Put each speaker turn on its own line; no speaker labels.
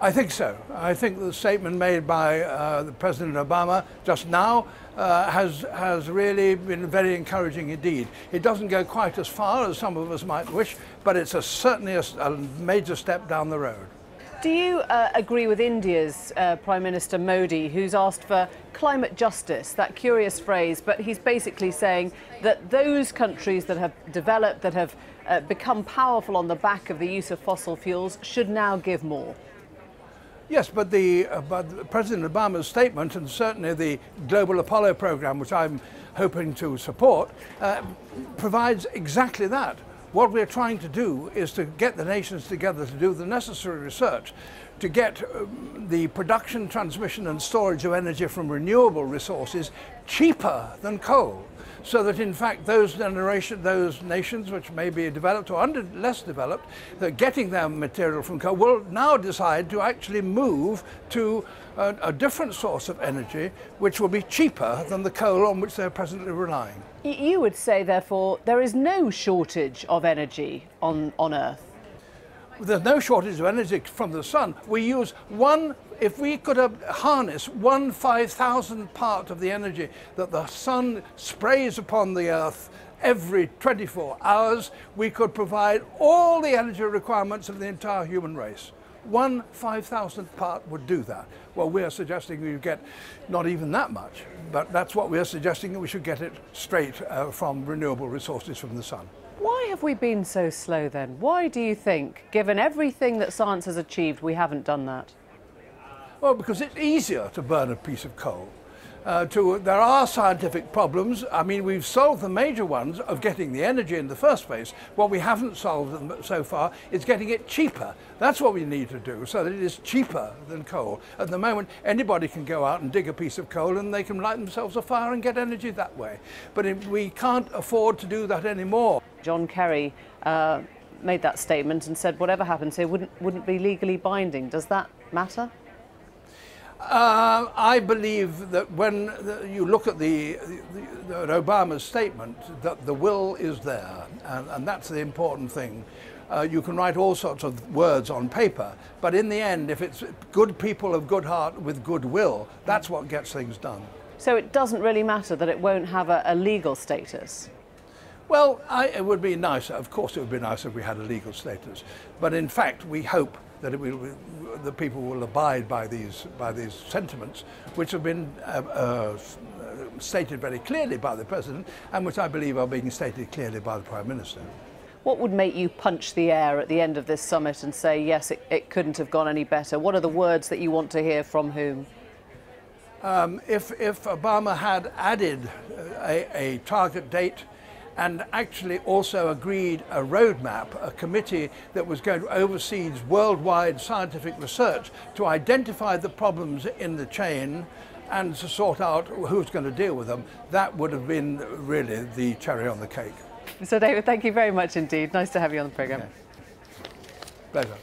I think so. I think the statement made by uh, President Obama just now uh, has, has really been very encouraging indeed. It doesn't go quite as far as some of us might wish, but it's a, certainly a, a major step down the road.
Do you uh, agree with India's uh, Prime Minister Modi, who's asked for climate justice, that curious phrase, but he's basically saying that those countries that have developed, that have uh, become powerful on the back of the use of fossil fuels, should now give more?
Yes, but, the, uh, but President Obama's statement and certainly the Global Apollo program, which I'm hoping to support, uh, provides exactly that. What we're trying to do is to get the nations together to do the necessary research to get um, the production, transmission and storage of energy from renewable resources cheaper than coal so that in fact those generation, those nations which may be developed or under, less developed, that getting their material from coal will now decide to actually move to a, a different source of energy which will be cheaper than the coal on which they're presently relying.
You would say, therefore, there is no shortage of energy on, on Earth?
There's no shortage of energy from the sun. We use one if we could harness one five thousandth part of the energy that the sun sprays upon the earth every 24 hours, we could provide all the energy requirements of the entire human race. One five thousandth part would do that. Well, we're suggesting we get not even that much, but that's what we're suggesting, that we should get it straight uh, from renewable resources from the sun.
Why have we been so slow then? Why do you think, given everything that science has achieved, we haven't done that?
Well, because it's easier to burn a piece of coal. Uh, to, there are scientific problems. I mean, we've solved the major ones of getting the energy in the first place. What we haven't solved so far is getting it cheaper. That's what we need to do, so that it is cheaper than coal. At the moment, anybody can go out and dig a piece of coal and they can light themselves a fire and get energy that way. But we can't afford to do that anymore.
John Kerry uh, made that statement and said whatever happens here wouldn't, wouldn't be legally binding. Does that matter?
Uh, I believe that when the, you look at the, the, the, Obama's statement, that the will is there, and, and that's the important thing. Uh, you can write all sorts of words on paper, but in the end, if it's good people of good heart with good will, that's what gets things done.
So it doesn't really matter that it won't have a, a legal status?
Well, I, it would be nicer. Of course, it would be nicer if we had a legal status. But in fact, we hope that it will, the people will abide by these, by these sentiments, which have been uh, uh, stated very clearly by the President and which I believe are being stated clearly by the Prime Minister.
What would make you punch the air at the end of this summit and say, yes, it, it couldn't have gone any better? What are the words that you want to hear from whom?
Um, if, if Obama had added a, a target date and actually also agreed a roadmap, a committee that was going to oversee worldwide scientific research to identify the problems in the chain and to sort out who's going to deal with them. That would have been really the cherry on the cake.
So David, thank you very much indeed. Nice to have you on the programme.
Pleasure.